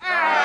Ah!